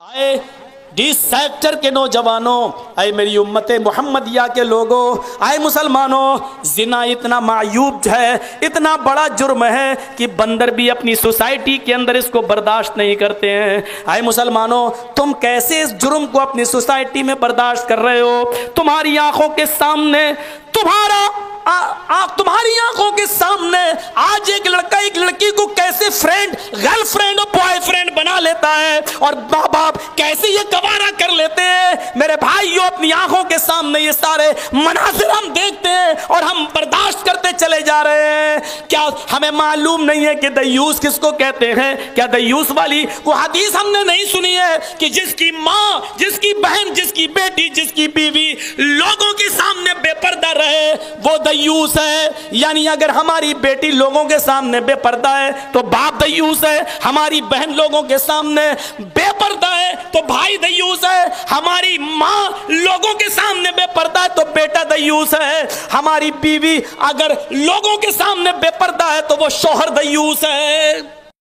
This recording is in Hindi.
आए डी सेक्टर के नौजवानों आए मेरी उम्मत मोहम्मदिया के लोगों आए मुसलमानों जिना इतना मायूब है इतना बड़ा जुर्म है कि बंदर भी अपनी सोसाइटी के अंदर इसको बर्दाश्त नहीं करते हैं। आए मुसलमानों तुम कैसे इस जुर्म को अपनी सोसाइटी में बर्दाश्त कर रहे हो? तुम्हारी आँखों के सामने तुम्हारा आ, आ, तुम्हारी आँखों के सामने आज एक लड़का एक लड़की को कैसे फ्रेंड गर्लफ्रेंड और बॉयफ्रेंड लेता है और माँ बाप कैसे ये गवारा कर लेते हैं? मेरे भाइयों, अपनी आँखों के सामने ये सारे मनाजिर हम देखते हैं और हम बर्दाश्त करते चले जा रहे हैं। क्या हमें मालूम नहीं है कि दयूस किसको कहते हैं? क्या दयूस वाली वो हदीस हमने नहीं सुनी है कि जिसकी माँ, जिसकी बहन, जिसकी बेटी, जिसकी बीवी लोगों के सामने वो दयूस है। यानी अगर हमारी बेटी लोगों के सामने बेपर्दा है तो बाप दयूस है। हमारी बहन लोगों के सामने बेपर्दा है तो भाई दयूस है। हमारी माँ लोगों के सामने बेपर्दा है तो बेटा दयूस है। हमारी बीवी अगर लोगों के सामने बेपर्दा है तो वो शोहर दयूस है।